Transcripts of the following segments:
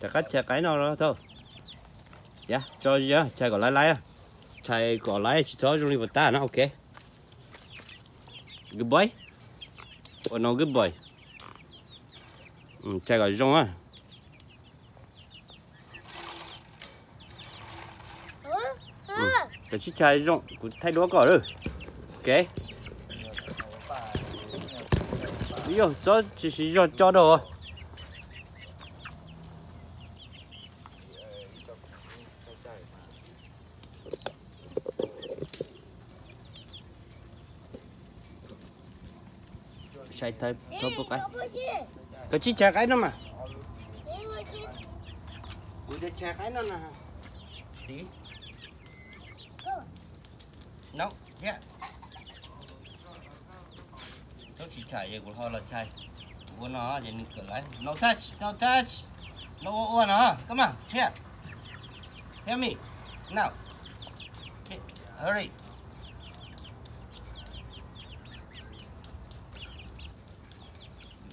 chả cách chả cái nào đó thôi. Dạ cho dạ chạy còn lái lái à chạy còn lái chỉ cho trong đi vật ta nó ok. Good boy. Oh no good boy. Ừ, chạy còn trong á. Ừ, cái chiếc chạy trong cũng thay đó cỏ rồi. Ok. Ví dụ cho chỉ chỉ cho cho đồ. Sai thêm. Thôi một cái cái chiếc cha cái nó mà. Cái cha cái nó nè. Gì? No yeah cháu chỉ chạy về của họ là chạy. Của nó vậy nên cửa lại no touch no touch. No ô nó. Come on here. Hear me. Now. Hurry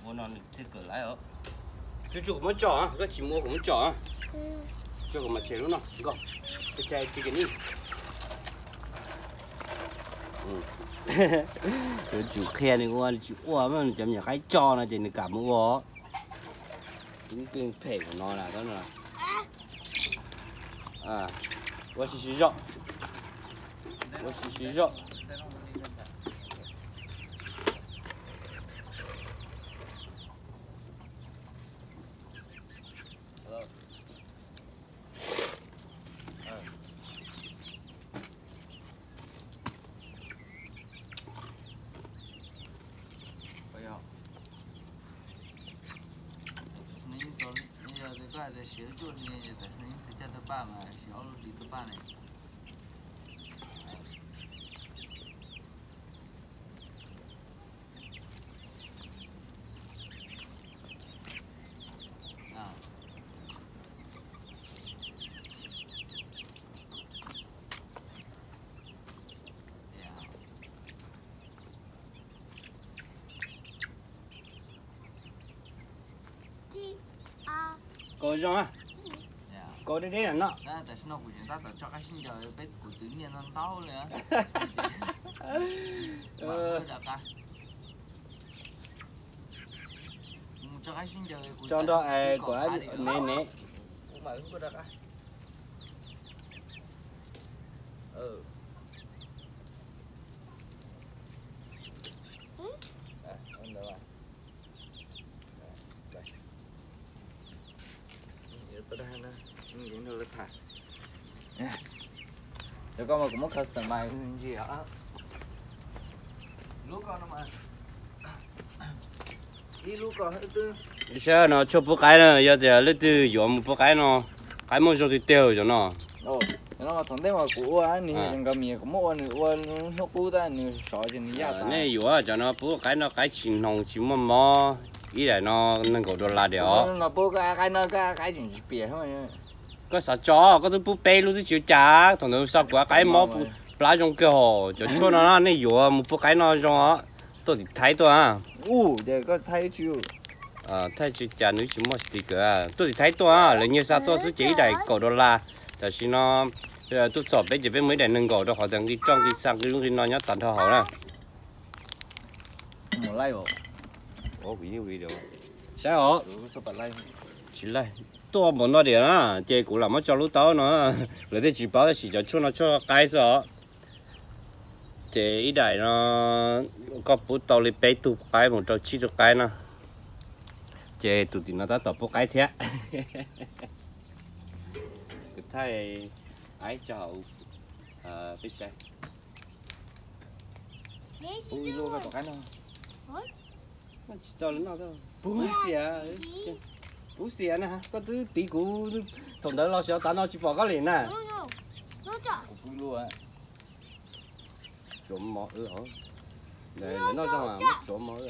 vô nó thiết cửa lái ở. Chú ừ. chú mới chỏ cái chỉ mua cũng chỏ chế luôn nó cái chai chỉ cái đi. Ừ. Chú này cũng ăn chú ua mà chấm nhà cái cho nó chỉ cảm ơn ó những cái thể của nó là đó là à quá xí xí rộng quá xí 在在学做呢，但是你自家的办嘛，小 Có à có đây đây là nó. Đó tại sao nó cũng chúng ta phải cho cái sinh giờ cái của tự nhiên nó tao nữa ờ. cho cái sinh giờ cho đó ai của nè nè. Không phải không có được à ừ à không được à tôi đang đó những đồ lực thả để con mà cũng mất custom bài gì hả lúc con nó mà đi lúc con hết tư. Sao nó cho bố cái nó giờ thì lấy từ dùng bố cái nó. Cái mua cho thì tiêu cho nó. Ồ nó mà thằng đấy mà cũ á nè đừng mía cũng mua nữa mua nó cũ ta nè sợ gì giá ta. nè à cho nó bố cái nó cái chim hồng chim mò mò. Ý là nó nâng cổ đồ là đéo. Nó bố cái cái nó cái cái chuyện gì bịa thôi có sợ chó có thứ búp bê luôn thứ chịu chả, thằng nó sợ quá cái mó lá trong kia hồ. Cho cho nó nó vừa một cái nó trong đó tôi thấy tôi à u để có thấy chưa? À thấy chưa? Trả nữ chỉ mất thì cửa tôi thấy tôi à là như sao tôi sẽ chỉ đại cổ đô la. Tại vì nó ờ, tôi sợ bây giờ bây mới đầy nâng cổ đó họ đang đi trong đi sang cái lúc đi nó nhát tận thơ họ nè một lai rồi, ô bị như bị được sao ừ, hả chỉ lai tôi muốn nói điểm á chị cũng làm cho lúc đó nó lấy để chỉ bảo là chỉ cho cho nó cho cái rồi chị ý đại nó có bút tàu lấy bé tụ cái một trâu chi tụ cái nó. Chị tụ thì nó đã tập bút cái thế. Cái thay ai chào à biết sao ui luôn cái cái nó nó chỉ cho nó thôi. Bút xìa bút xìa nè có thứ tí cú thằng đó lo sợ tao nó chỉ bỏ cái liền nè ui luôn á. Trộm mỏ hả? Này nó rằng là trộm mỏ ư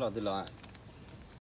hả cái lò từ lò